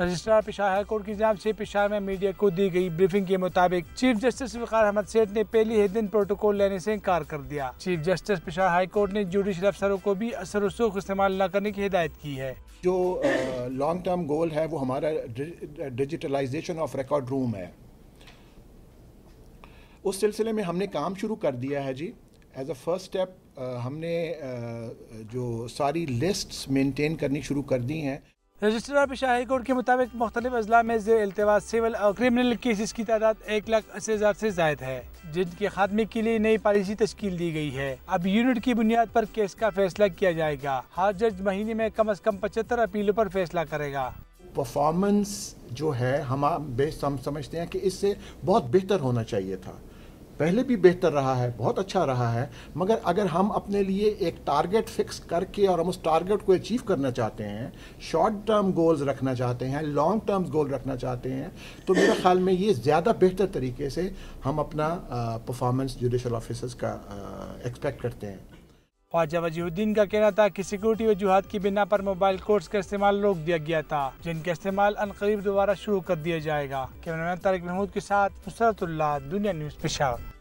Registrar Peshawar high court کی جانب سے پشاور میں میڈیا کو دی گئی بریفنگ کے مطابق چیف جسٹس وقار احمد سیٹ نے پہلی ہی دن پروٹوکول لینے سے انکار کر دیا۔ Chief justice Peshawar high court نے جوڈیشل افسروں کو بھی اثر رسوخ استعمال نہ کرنے کی ہدایت کی ہے۔ جو لانگ ٹرم گول ہے وہ ہمارا ڈیجیٹلائزیشن آف ریکارڈ روم ہے۔ اس سلسلے میں ہم نے کام شروع کر دیا ہے جی۔ ایز اے فرسٹ اسٹیپ ہم نے جو ساری لسٹس مینٹین کرنی شروع کر دی ہیں۔ رجسٹرار پشاور ہائی کورٹ کے مطابق مختلف اضلاع میں زیر التوا سول اور کرمنل کیسز کی تعداد ایک لاکھ اسی ہزار سے زائد ہے، جن کے خاتمے کے لیے نئی پالیسی تشکیل دی گئی ہے۔ اب یونٹ کی بنیاد پر کیس کا فیصلہ کیا جائے گا۔ ہر جج مہینے میں کم از کم پچہتر اپیلوں پر فیصلہ کرے گا۔ پرفارمنس جو ہے، ہم ہم سمجھتے ہیں کہ اس سے بہت بہتر ہونا چاہیے تھا۔ پہلے بھی بہتر رہا ہے، بہت اچھا رہا ہے، مگر اگر ہم اپنے لیے ایک ٹارگٹ فکس کر کے اور ہم اس ٹارگٹ کو اچیو کرنا چاہتے ہیں شارٹ ٹرم گولز رکھنا چاہتے ہیں لانگ ٹرم گول رکھنا چاہتے ہیں، تو میرے خیال میں یہ زیادہ بہتر طریقے سے ہم اپنا پرفارمنس جوڈیشل آفیسرز کا ایکسپیکٹ کرتے ہیں۔ خواجہ وجیہ الدین کا کہنا تھا کہ سیکورٹی وجوہات کی بنا پر موبائل کورٹس کا استعمال روک دیا گیا تھا، جن کا استعمال انقریب دوبارہ شروع کر دیا جائے گا۔ کیمرہ طارق محمود کے ساتھ نصرت اللہ، دنیا نیوز پشاور۔